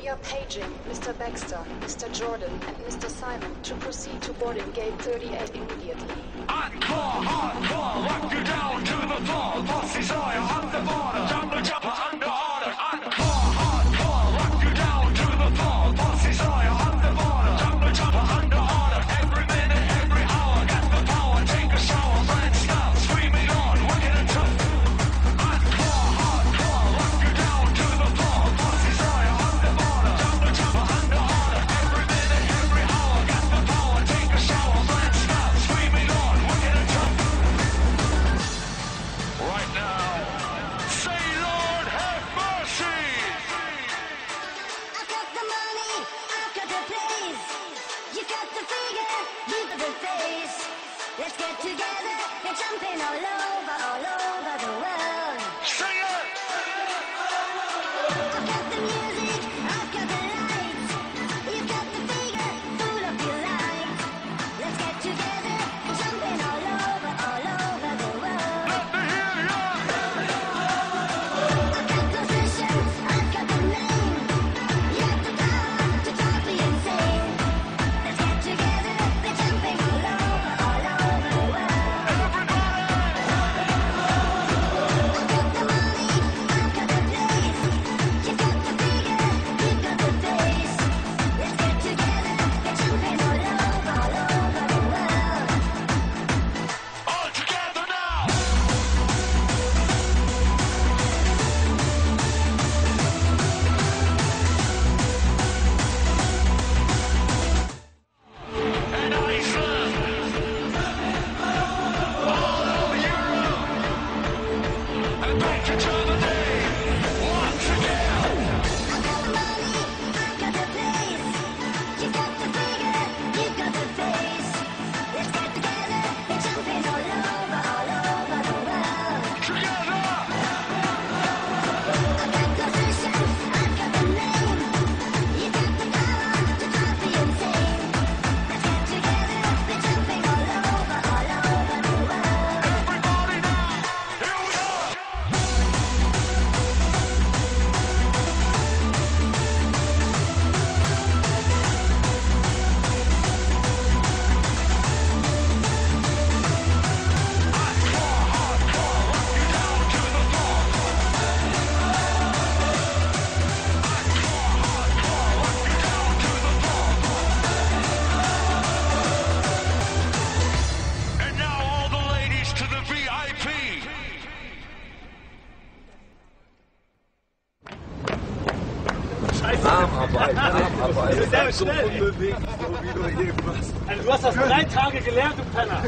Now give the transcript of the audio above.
We are paging Mr. Baxter, Mr. Jordan, and Mr. Simon to proceed to boarding gate 38 immediately. You down to the floor. The border. Let's get together, we're jumping all over. Scheiße. Armarbeit, Armarbeit. Du bist sehr schnell. So unbewegt, so wie du eben warst. Also du hast das drei Tage gelernt, du Penner.